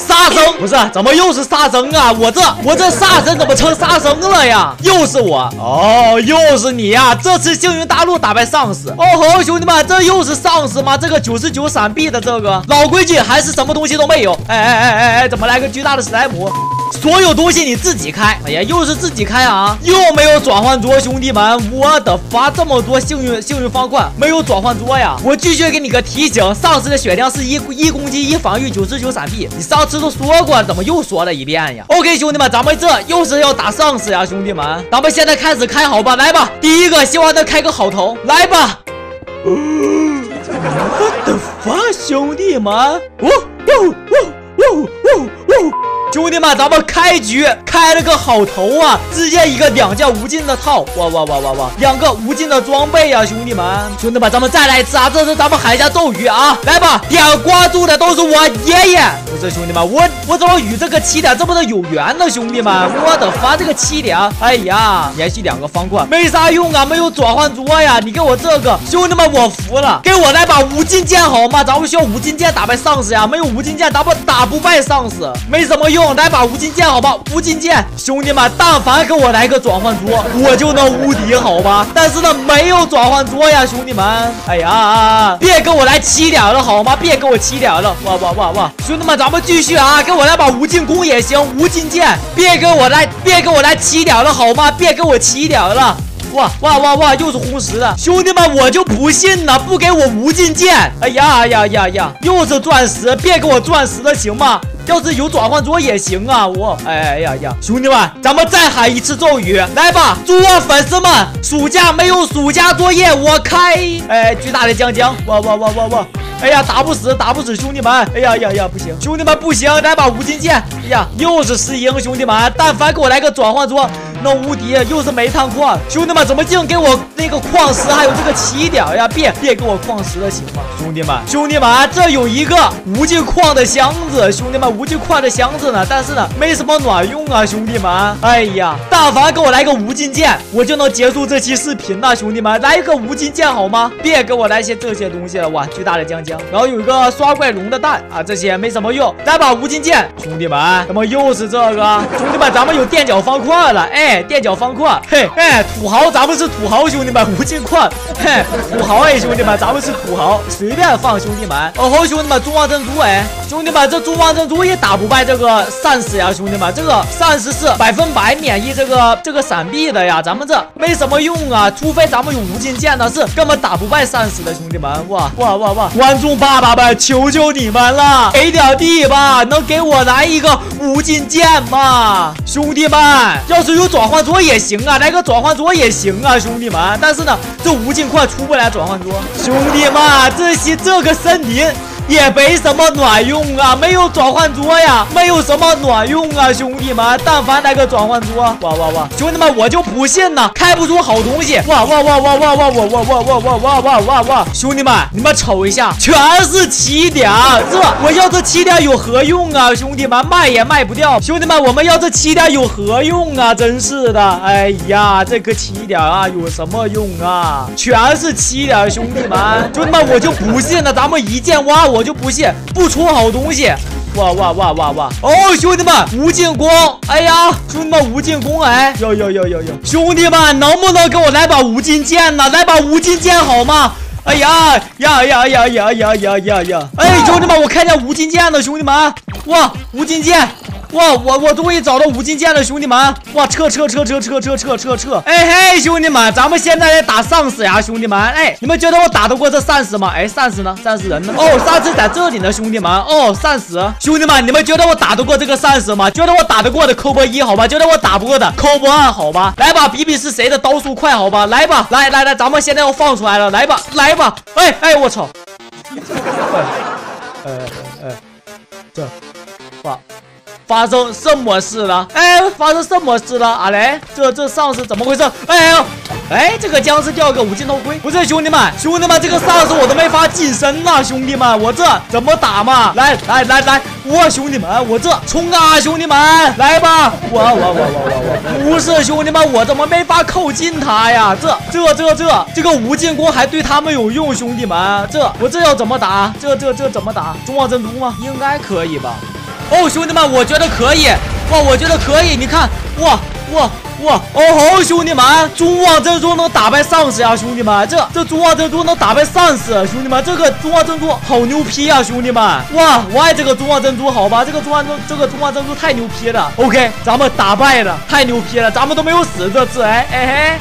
杀僧不是？怎么又是杀僧啊？我这我这杀生怎么成杀僧了呀？又是我哦，又是你呀！这次幸运大陆打败丧尸哦吼，兄弟们，这又是丧尸吗？这个九十九闪避的这个老规矩还是什么东西都没有？哎哎哎哎哎，怎么来个巨大的史莱姆？所有东西你自己开，哎呀，又是自己开啊！又没有转换桌，兄弟们，我的发这么多幸运幸运方块，没有转换桌呀！我继续给你个提醒，丧尸的血量是一一攻击一防御九十九闪避，你上次都说过，怎么又说了一遍呀？OK，兄弟们，咱们这又是要打丧尸呀，兄弟们，咱们现在开始开好吧，来吧，第一个希望能开个好头，来吧。我的发，兄弟们，哦哦哦哦哦哦！兄弟们，咱们开局开了个好头啊！直接一个两件无尽的套，哇哇哇哇哇！两个无尽的装备呀，兄弟们，兄弟们，咱们再来一次啊！这是咱们海家咒语啊！来吧，点关注的都是我爷爷，不是兄弟们，我我怎么与这个七点这么的有缘呢？兄弟们，我的发这个七点，哎呀，连续两个方块没啥用啊，没有转换桌呀！你给我这个，兄弟们，我服了，给我来把无尽剑好吗？咱们需要无尽剑打败丧尸呀，没有无尽剑，咱们打不败丧尸，没什么用。用来把无尽剑，好吧，无尽剑，兄弟们，但凡给我来个转换桌，我就能无敌，好吧？但是呢，没有转换桌呀，兄弟们，哎呀，别给我来起点了，好吗？别给我起点了，哇哇哇哇！兄弟们，咱们继续啊，给我来把无尽弓也行，无尽剑，别给我来，别给我来起点了，好吗？别给我起点了。哇哇哇哇！又是红石的，兄弟们，我就不信了，不给我无尽剑！哎呀呀呀呀！又是钻石，别给我钻石了，行吗？要是有转换桌也行啊！我哎呀呀，兄弟们，咱们再喊一次咒语，来吧！祝我粉丝们暑假没有暑假作业，我开！哎，巨大的江江！哇哇哇哇哇！哎呀，打不死，打不死，兄弟们！哎呀呀呀，不行，兄弟们不行，来把无尽剑！哎呀，又是石英，兄弟们，但凡给我来个转换桌。那无敌又是煤炭矿，兄弟们怎么净给我那个矿石，还有这个起点呀？别别给我矿石了，行吗？兄弟们，兄弟们，这有一个无尽矿的箱子，兄弟们，无尽矿的箱子呢？但是呢，没什么卵用啊，兄弟们。哎呀，但凡给我来个无尽剑，我就能结束这期视频了，兄弟们，来一个无尽剑好吗？别给我来些这些东西了，哇，巨大的江江，然后有一个刷怪龙的蛋啊，这些没什么用，来把无尽剑，兄弟们，怎么又是这个？兄弟们，咱们有垫脚方块了，哎。垫脚方块，嘿，哎，土豪，咱们是土豪，兄弟们，无尽矿，嘿，土豪哎，兄弟们，咱们是土豪，随便放，兄弟们，哦吼，兄弟们，蛛王珍珠哎，兄弟们，这蛛王珍珠也打不败这个丧尸呀，兄弟们，这个丧尸是百分百免疫这个这个闪避的呀，咱们这没什么用啊，除非咱们有无尽剑，呢是根本打不败丧尸的，兄弟们，哇哇哇哇，观众爸爸们，求求你们了，给点地吧，能给我来一个无尽剑吗，兄弟们，要是有转。转换桌也行啊，来个转换桌也行啊，兄弟们。但是呢，这无尽快出不来转换桌，兄弟们，这些这个森林。也没什么卵用啊，没有转换桌呀，没有什么卵用啊，兄弟们，但凡来个转换桌，哇哇哇，兄弟们，我就不信呢，开不出好东西，哇哇哇哇哇哇哇哇哇哇哇哇哇哇哇，兄弟们，你们瞅一下，全是起点，这我要这起点有何用啊，兄弟们，卖也卖不掉，兄弟们，我们要这起点有何用啊，真是的，哎呀，这个起点啊有什么用啊，全是起点，兄弟们，兄弟们，我就不信了，咱们一键挖我。我就不信不出好东西！哇哇哇哇哇！哦，兄弟们，无尽弓！哎呀，兄弟们，无尽弓！哎，呀呀呀呀呀！兄弟们，能不能给我来把无尽剑呢？来把无尽剑好吗？哎呀呀呀呀呀呀呀呀呀！哎，兄弟们，我看见无尽剑了，兄弟们！哇，无尽剑！哇，我我终于找到五金剑了，兄弟们！哇，撤撤撤撤撤撤撤撤撤！哎嘿，兄弟们，咱们现在来打丧尸呀，兄弟们！哎，你们觉得我打得过这丧尸吗？哎，丧尸呢？丧尸人呢？哦，丧尸在这里呢，兄弟们！哦，丧尸，兄弟们，你们觉得我打得过这个丧尸吗？觉得我打得过的扣波一，好吧？觉得我打不过的扣波二，好吧？来吧，比比是谁的刀速快，好吧？来吧，来来来，咱们现在要放出来了，来吧，来吧！哎哎，我操！哎 哎，这，哇。发生什么事了？哎，发生什么事了？阿雷，这这丧尸怎么回事？哎呦，哎，这个僵尸掉个五金头盔，不是兄弟们，兄弟们，这个丧尸我都没法近身呐，兄弟们，我这怎么打嘛？来来来来，我兄弟们，我这冲啊，兄弟们，来吧！我我我我我我，不是兄弟们，我怎么没法靠近他呀？这这这这这个无尽弓还对他们有用，兄弟们，这我这要怎么打？这这这怎么打？中望珍珠吗？应该可以吧？哦，兄弟们，我觉得可以，哇，我觉得可以，你看，哇哇哇，哦吼，兄弟们，众望珍珠能打败丧尸呀，兄弟们，这这众望珍珠能打败丧尸，兄弟们，这个众望珍珠好牛批啊，兄弟们，哇，我爱这个众望珍珠，好吧，这个众望珍这个众望珍珠太牛批了，OK，咱们打败了，太牛批了，咱们都没有死这次，哎哎嘿。